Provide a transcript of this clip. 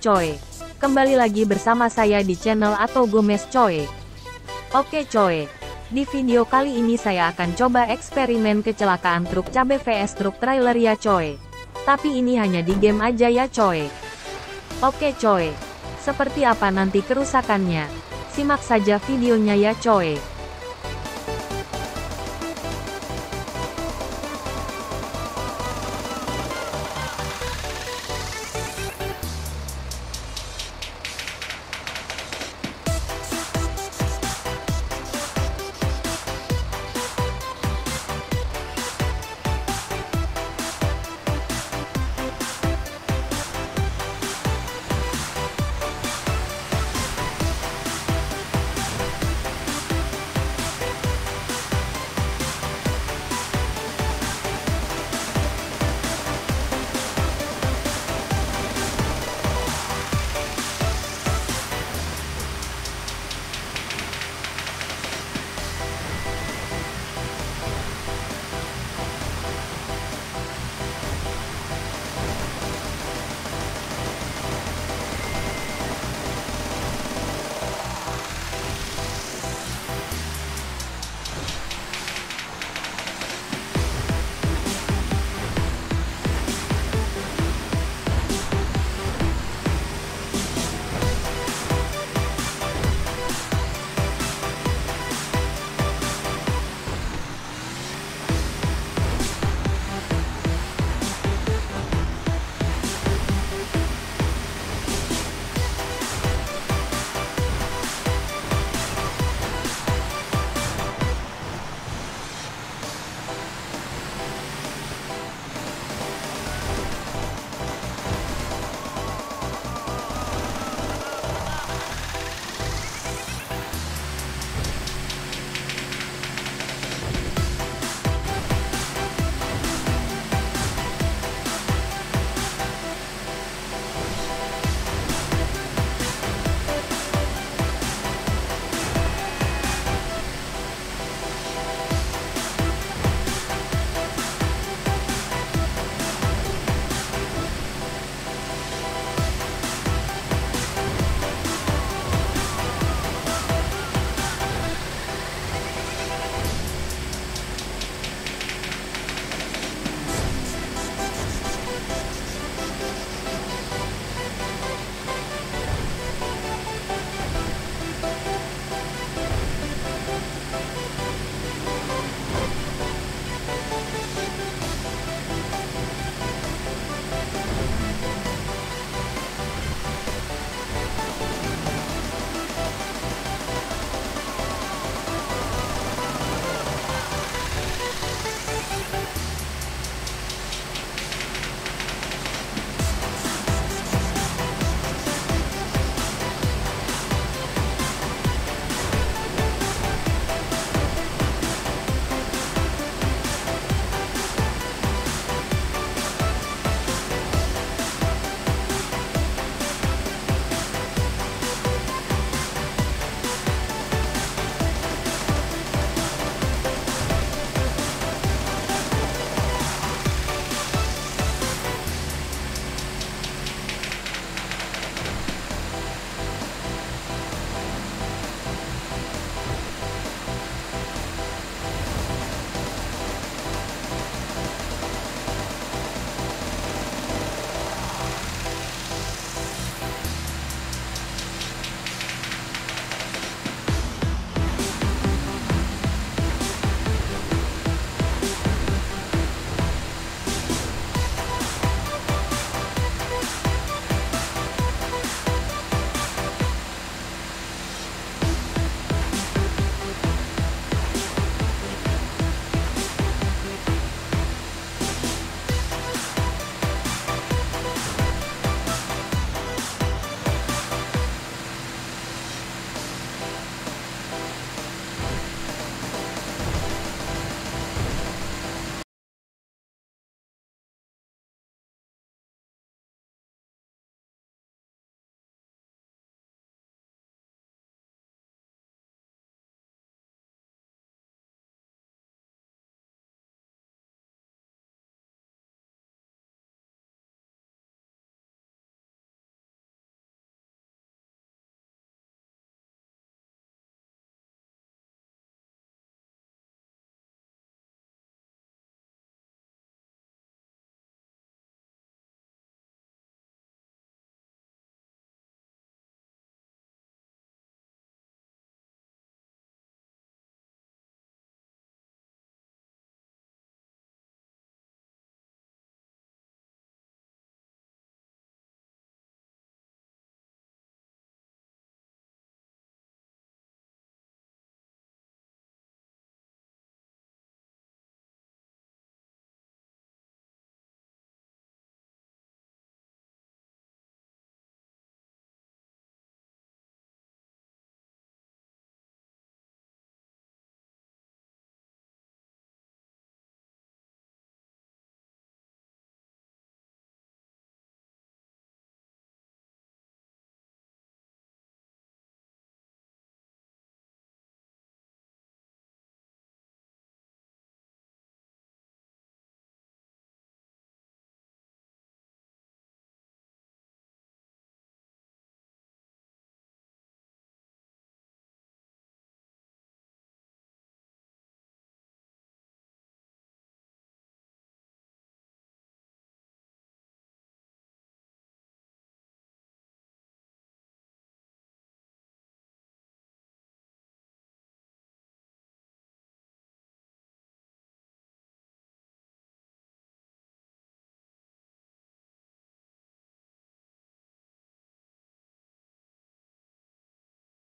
coy, kembali lagi bersama saya di channel Atau Gomez coy. Oke coy, di video kali ini saya akan coba eksperimen kecelakaan truk cabe vs truk trailer ya coy. Tapi ini hanya di game aja ya coy. Oke coy, seperti apa nanti kerusakannya? Simak saja videonya ya coy.